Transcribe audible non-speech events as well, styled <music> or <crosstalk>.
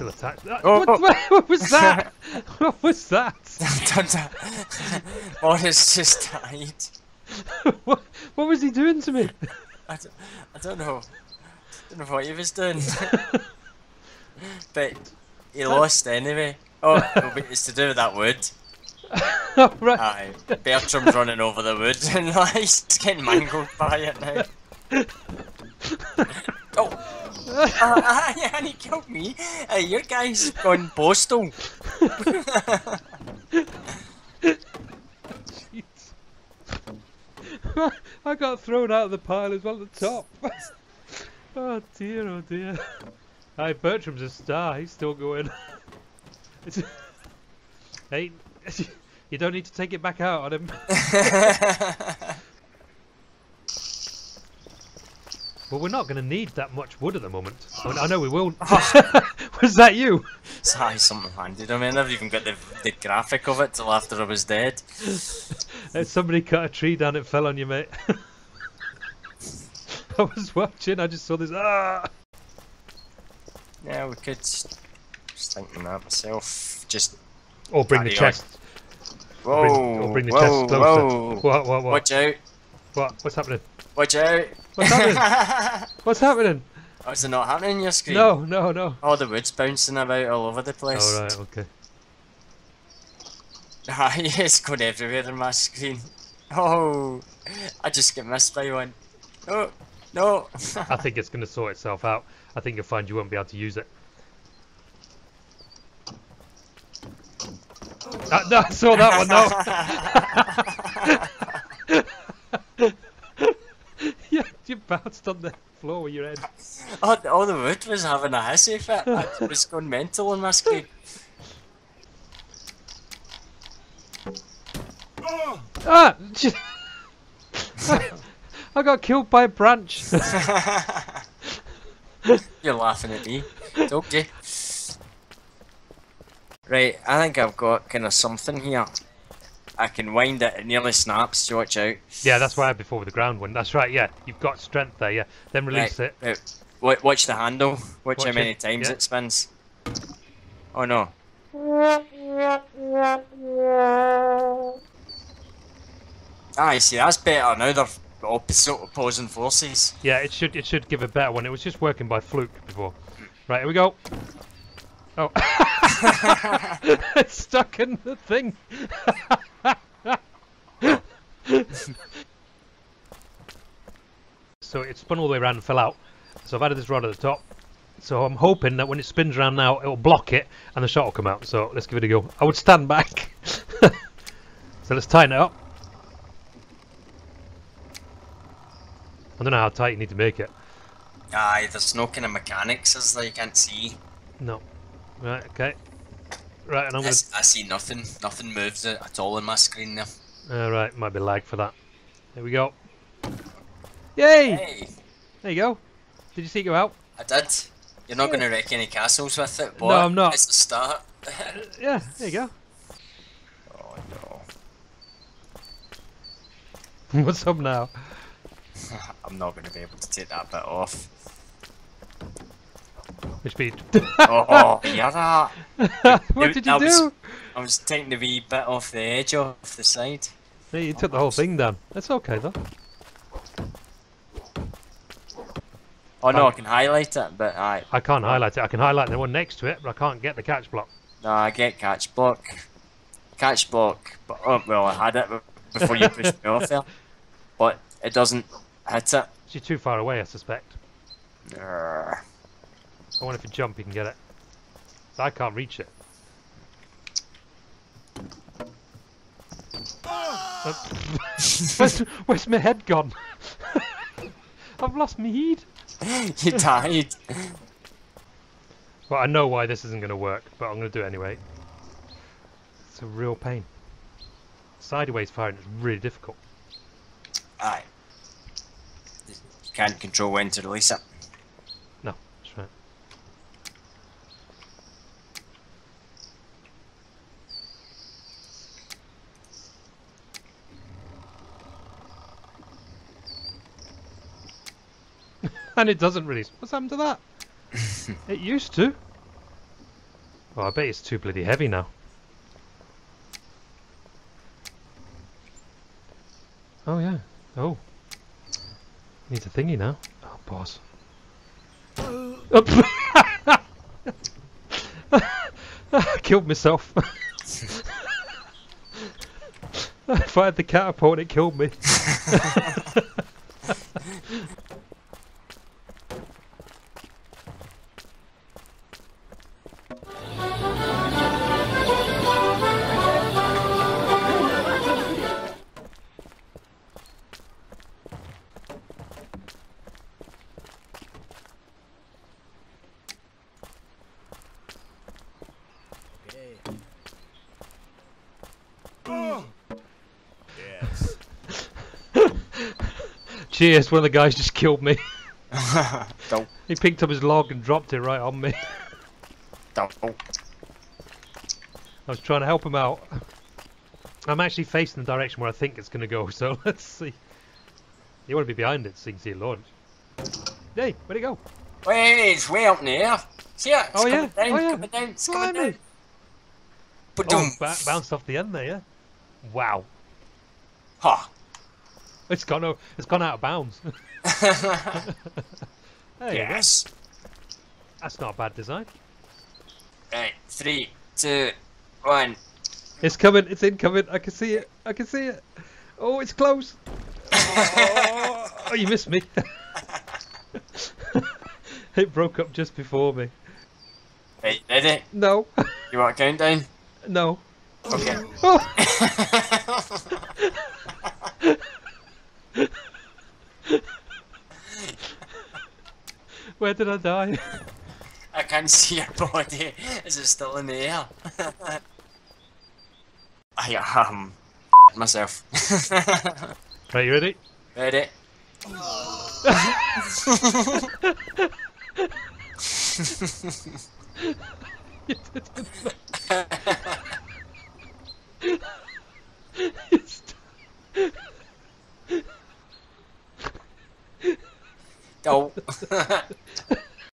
still attached. Oh, what, oh. what- what was that? <laughs> what was that? <laughs> Boris just died. what, what was he doing to me? I don't, I don't know. don't know what he was doing. <laughs> but he lost anyway. Oh, no, but it's to do with that wood. oh, right. Aye. Bertram's running over the wood and like, he's getting mangled by it now. Oh! <laughs> Uh, and he killed me. Uh, your guy's gone postal. <laughs> I got thrown out of the pile as well at the top. <laughs> oh dear, oh dear. Hi, Bertram's a star. He's still going. Hey, you don't need to take it back out on him. Well, we're not going to need that much wood at the moment. I, mean, I know we will. <laughs> <laughs> was that you? Sorry, something handed. I mean, I never even got the, the graphic of it till after I was dead. <laughs> Somebody cut a tree down. It fell on you, mate. I was watching. I just saw this. Ah! Yeah, we could. Just thinking that myself. Just. Or bring the Carry on. chest. Whoa! Bring, or bring the whoa, chest closer. Whoa! What? What? What? Watch out! What? What's happening? Watch out! What's happening? <laughs> What's happening? Oh, is it not happening on your screen? No, no, no. Oh, the wood's bouncing about all over the place. All right. Okay. <laughs> Ah, it's going everywhere on my screen. Oh, I just get missed by one. Oh, no. I <laughs> think it's going to sort itself out. I think you'll find you won't be able to use it. Ah, no, I saw that one. No. yeah, you bounced on the floor with your head. oh, all the wood was having a hissy fit. I was going mental on my screen. Ah! <laughs> I got killed by a branch. <laughs> You're laughing at me. It's okay. Right, I think I've got kind of something here. I can wind it, it nearly snaps, so watch out. yeah, that's why I had before with the ground one. That's right. Yeah, you've got strength there. Yeah, then release right, it. right. Watch the handle. Watch, how many it, times yeah. it spins. Oh no. Ah, you see, that's better now. They're opposite opposing forces. Yeah, it should it should give a better one. It was just working by fluke before. Right, here we go. Oh, <laughs> <laughs> it's stuck in the thing. <laughs> <laughs> so it spun all the way around and fell out. So I've added this rod at the top. So I'm hoping that when it spins around now, it'll block it and the shot will come out. So let's give it a go. I would stand back. <laughs> so let's tighten it up. I don't know how tight you need to make it. Aye, there's no kind of mechanics, is there? You can't see. No. Right, okay. Right, and I'm I, gonna. I see nothing. Nothing moves at all on my screen there. Alright, might be lag for that. There we go. Yay! Hey, There you go. Did you see it go out? I did. You're not going to wreck any castles with it, but No, I'm not. It's the start. <laughs> Yeah, there you go. oh no. <laughs> What's up now? <laughs> I'm not going to be able to take that bit off. Which speed? <laughs> Oh, yeah, that. <laughs> what did you that was- do? I was taking the wee bit off the edge off the side. Yeah, you took the whole thing down. That's okay though. Oh no, I can highlight it, but I I can't highlight it. I can highlight the one next to it, but I can't get the catch block. no, I get catch block, catch block. But oh, well, I had it before you pushed me off there, <laughs> but it doesn't hit it. She's too far away, I suspect. Urgh. I wonder if you jump, you can get it. I can't reach it. Uh, <laughs> where's, where's my head gone? <laughs> I've lost my head. <laughs> you died. Well, I know why this isn't going to work, but I'm going to do it anyway. It's a real pain. Sideways firing is really difficult. Aye. You can't control when to release it. No, that's right. <laughs> and it doesn't release. What's happened to that? <laughs> it used to. Oh, I bet it's too bloody heavy now. Oh yeah. Oh. Needs a thingy now. Oh, boss. <laughs> I killed myself. I fired the catapult and it killed me. Cheers, one of the guys just killed me. <laughs> Don't, He picked up his log and dropped it right on me. don't. I was trying to help him out. I'm actually facing the direction where I think it's going to go, <laughs> so let's see. You want to be behind it so you can see it launch. Hey, where'd it go? Wait, it's way up air. See it? It's Oh, yeah. coming down, Oh, yeah. coming down, it's coming down. But Oh, bounced off the end there, yeah? Wow. Ha. It's gone, o- it's gone out of bounds. <laughs> There you go. yes. That's not a bad design. Right, three, two, one. It's coming, it's incoming, I can see it, I can see it. Oh, it's close. Oh, <laughs> oh, you missed me. <laughs> it broke up just before me. Right, ready? No, You want a countdown? no. Okay. Oh, where did I die? I can't see your body. Is it still in the air? <laughs> I um myself. <laughs> Are you ready? Ready? <laughs> You didn't. It's- Oh. <laughs> <laughs>